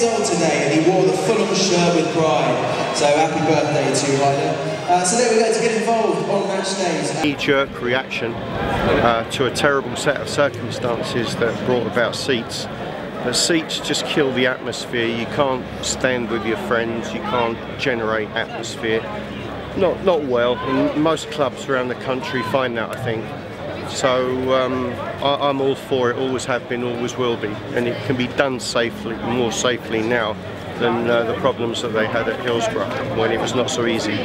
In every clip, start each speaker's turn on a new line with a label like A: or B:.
A: old today and he wore the Fulham shirt with pride. So happy birthday to you, Ryder. Uh, so there we go, to get involved on match days.
B: Knee-jerk reaction uh, to a terrible set of circumstances that brought about seats. But seats just kill the atmosphere. You can't stand with your friends. You can't generate atmosphere. Not not well. And most clubs around the country find that, I think. So um, I, I'm all for it. Always have been. Always will be. And it can be done safely, more safely now than uh, the problems that they had at Hillsborough when it was not so easy.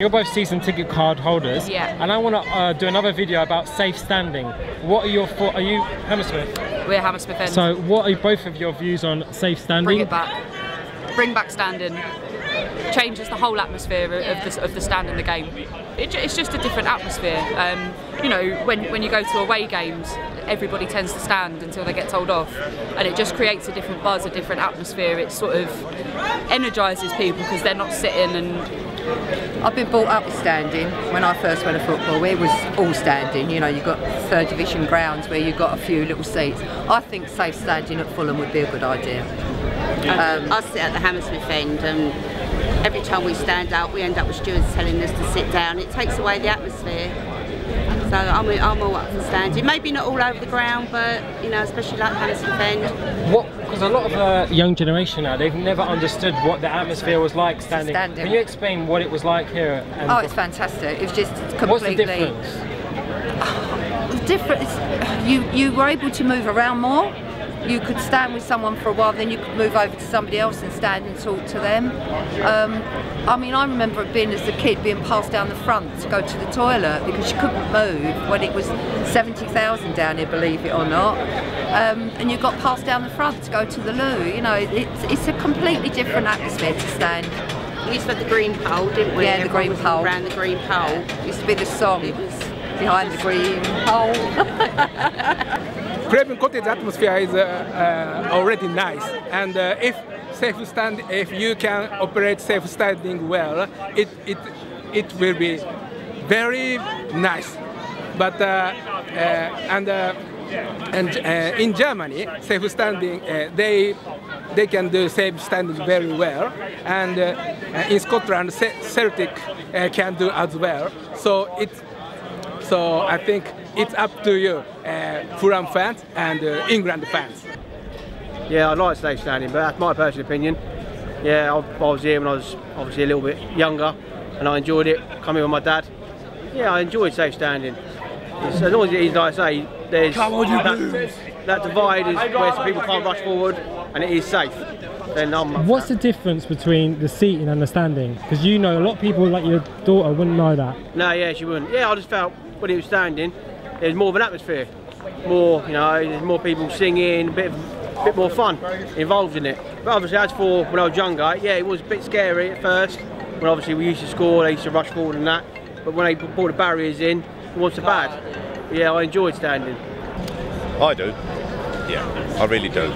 C: You're both season ticket card holders.
D: Yeah.
C: And I want to uh, do another video about safe standing. What are your thoughts? Are you Hammersmith?
D: We're Hammersmith End.
C: So what are both of your views on safe standing?
D: Bring it back. Bring back standing. Changes the whole atmosphere of, the, of the stand in the game. It, it's just a different atmosphere. Um, you know, when, when you go to away games, everybody tends to stand until they get told off, and it just creates a different buzz, a different atmosphere. It sort of energises people because they're not sitting and
E: I've been brought up standing. When I first went to football, it was all standing. You know, you've got third division grounds where you've got a few little seats. I think safe standing at Fulham would be a good idea.
F: Um, I sit at the Hammersmith end and every time we stand up we end up with stewards telling us to sit down. It takes away the atmosphere. So I'm, I'm all up for standing. Maybe not all over the ground, but you know, especially like Hammersmith End.
C: What? Because a lot of the young generation now, they've never understood what the atmosphere was like standing.
E: Standing.
C: Can you explain what it was like here? and-
E: Oh, it's fantastic. It was just completely
C: What's the difference?
E: different. it's- You you were able to move around more. You could stand with someone for a while, then you could move over to somebody else and stand and talk to them. Um, I mean, I remember it being as a kid being passed down the front to go to the toilet because you couldn't move when it was 70,000 down here, believe it or not. Um, and you got passed down the front to go to the loo. You know, it's, it's a completely different atmosphere to stand.
F: We used to have the green pole, didn't we?
E: Yeah, the green pole.
F: Around the green pole.
E: Used to be the song
F: It was
E: behind the green pole.
G: Craven Cottage atmosphere is uh, uh, already nice, and uh, if safe stand, if you can operate safe standing well, it it it will be very nice. But uh, uh, and uh, and in Germany, safe standing they they can do safe standing very well, and in Scotland, Celtic can do as well. So it so I think it's up to you, uh, Fulham fans and uh, England fans.
H: Yeah, I'd like safe standing, but that's my personal opinion. Yeah, I, I was here when I was obviously a little bit younger, and I enjoyed it coming with my dad. Yeah, I enjoyed safe standing. It's, as long as it is like I say, there's that, that divide is where some people can't rush forward, and it is safe. Then I'm.
C: What's the difference between the seating and the standing? Because you know a lot of people, like your daughter, wouldn't know that.
H: No, yeah, she wouldn't. Yeah, I just felt when he was standing, there's more of an atmosphere. More, you know, there's more people singing, a bit, of, bit more fun involved in it. But obviously, as for when I was younger, yeah, it was a bit scary at first. When obviously we used to score, they used to rush forward and that. But when they brought the barriers in, it wasn't so bad. Yeah, I enjoyed standing.
I: I do. Yeah, I really do.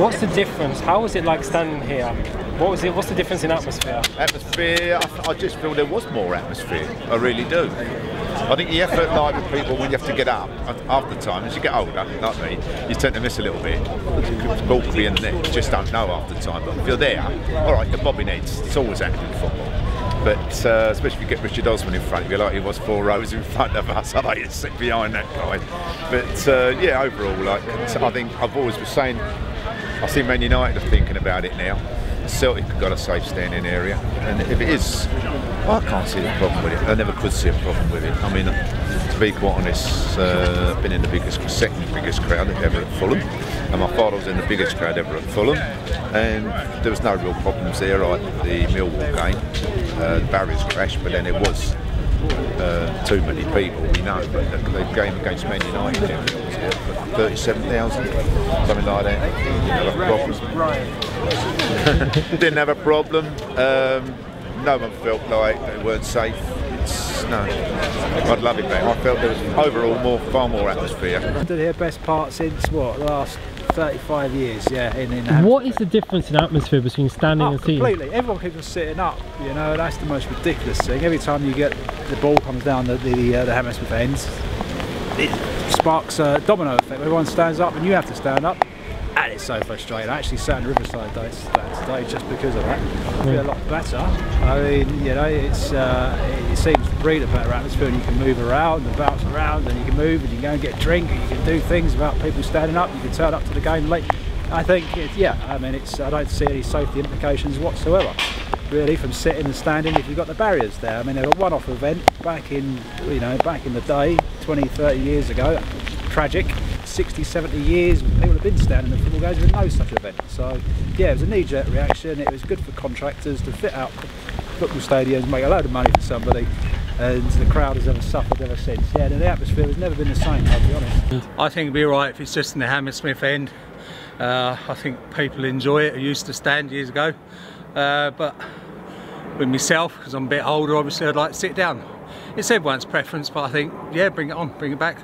C: What's the difference? How was it like standing here? What was it? What's the difference in atmosphere?
I: Atmosphere, I, I just feel there was more atmosphere. I really do. I think the effort lies with people when you have to get up after time. As you get older, like me, you tend to miss a little bit. It's bulky and just don't know after time. But if you're there, all right, you're bobbing heads. It's always in football. But uh, especially if you get Richard Osman in front of you, like he was four rows in front of us, I like to sit behind that guy. But uh, yeah, overall, like I think I've always been saying, I see Man United are thinking about it now. Celtic got a safe standing area, and if it is, I can't see a problem with it. I never could see a problem with it. I mean, to be quite honest, uh, I've been in the biggest, second biggest crowd ever at Fulham, and my father was in the biggest crowd ever at Fulham, and there was no real problems there. Like the Millwall game, uh, the barriers crashed, but then it was uh, too many people, we know, but the, the game against Man United, 37,000, something like that. Didn't have a problem. Didn't have a problem. Um, no one felt like they weren't safe. It's, no, I'd love it back. I felt there was overall more, far more atmosphere.
J: Stood here best part since what the last 35 years. Yeah, in in.
C: What is the difference in atmosphere between standing
J: Oh,
C: and seating?
J: completely. Everyone keeps on sitting up. You know, that's the most ridiculous thing. Every time you get the ball comes down the the, uh, the Hammersmith ends, it sparks a domino effect. Everyone stands up, and you have to stand up. and it's so frustrating. I actually sat in Riverside day, today just because of that. I feel a lot better. I mean, you know, it's uh, it seems to breed a better atmosphere, and you can move around and bounce around, and you can move, and you can go and get a drink, and you can do things without people standing up. You can turn up to the game late. I think, it, yeah, I mean, it's I don't see any safety implications whatsoever really from sitting and standing if you've got the barriers there. I mean, they're a one-off event back in, you know, back in the day, 20, 30 years ago. Tragic. 60, 70 years people have been standing in football games with no such event. So, yeah, it was a knee-jerk reaction. It was good for contractors to fit out football stadiums, make a load of money for somebody, and the crowd has ever suffered ever since. Yeah, and the atmosphere has never been the same, I'll be honest.
K: I think it'd be alright if it's just in the Hammersmith end. Uh, I think people enjoy it. I used to stand years ago. Uh, but with myself, because I'm a bit older, obviously I'd like to sit down. It's everyone's preference, but I think, yeah, bring it on, bring it back.